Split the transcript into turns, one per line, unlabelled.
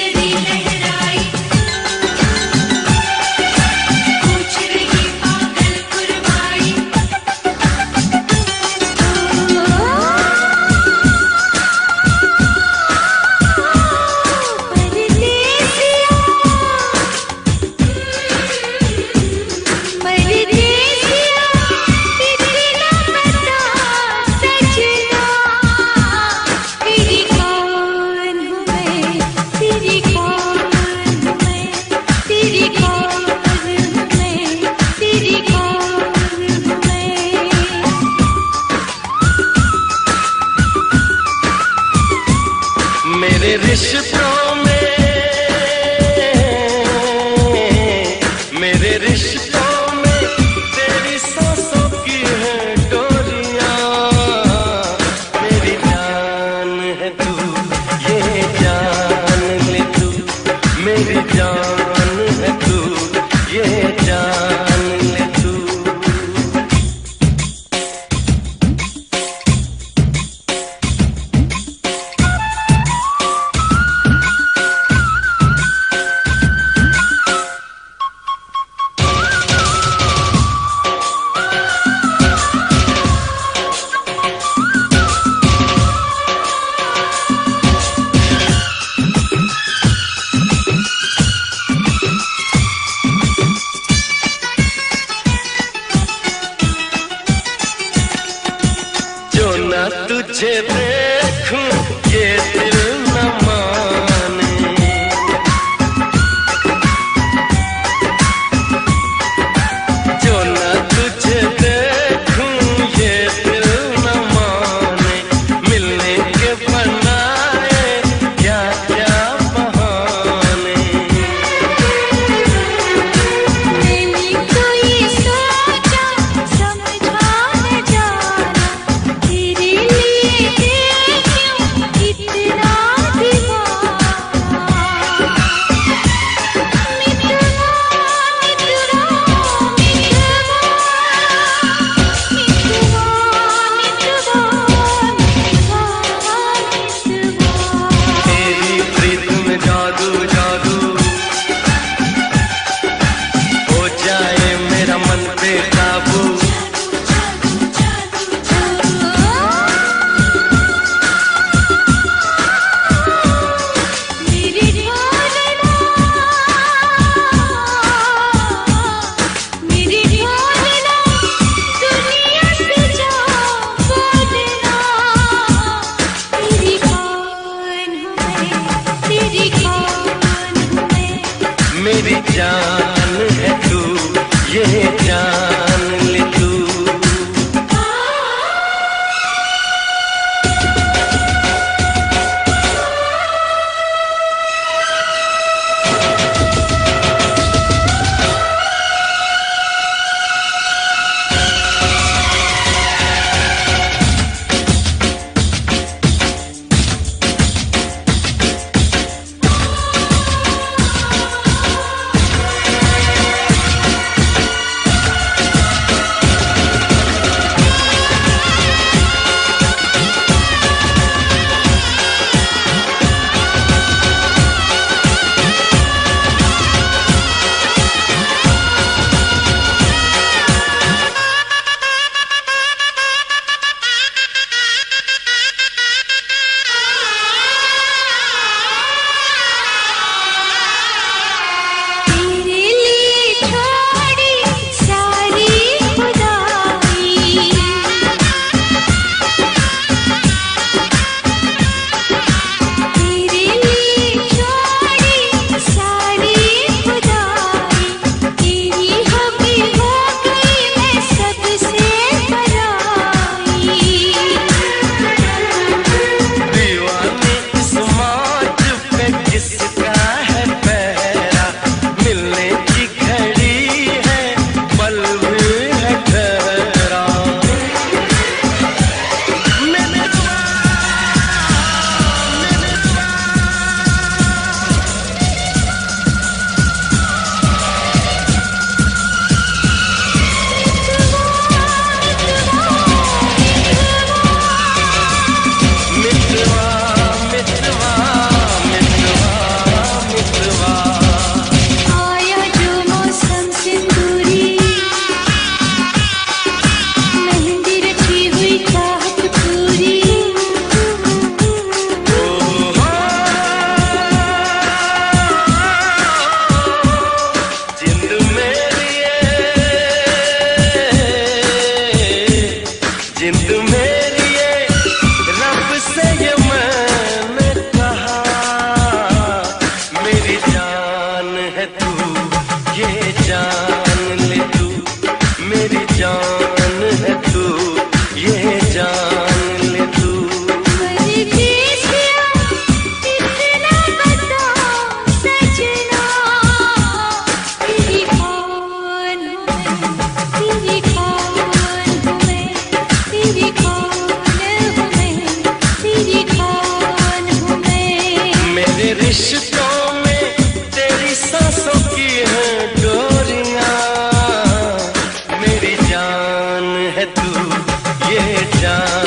दिल भी नहीं रिश्ता Sempre जान है तू ये जान जा